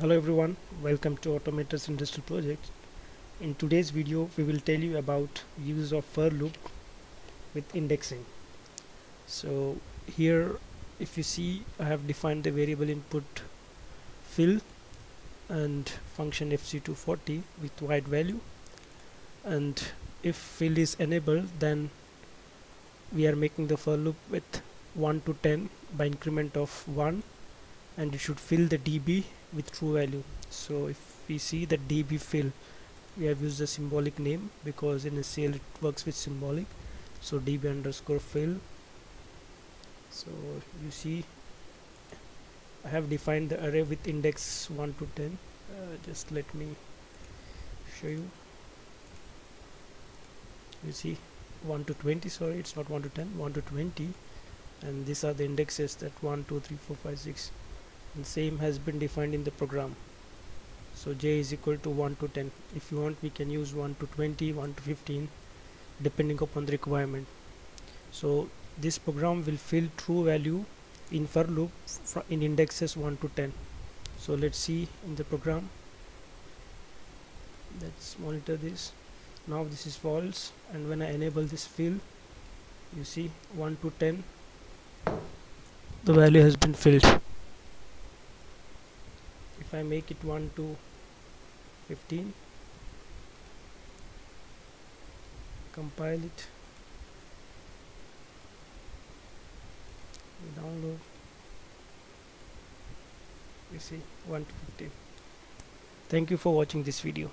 Hello everyone, welcome to Automators Industrial Project. In today's video we will tell you about use of for loop with indexing. So here if you see I have defined the variable input fill and function fc240 with wide value and if fill is enabled then we are making the for loop with 1 to 10 by increment of 1 and you should fill the db with true value. So if we see the db fill we have used the symbolic name because in SCL it works with symbolic. So db underscore fill. So you see I have defined the array with index 1 to 10 uh, just let me show you. You see 1 to 20 sorry it's not 1 to 10 1 to 20 and these are the indexes that 1 2 3 4 5 6 and same has been defined in the program. So j is equal to 1 to 10 if you want we can use 1 to 20 1 to 15 depending upon the requirement. So this program will fill true value in for loop in indexes 1 to 10 so let's see in the program. Let's monitor this. Now this is false. And when I enable this fill you see 1 to 10 the value has been filled I make it 1 to 15 compile it download you see 1 to 15 thank you for watching this video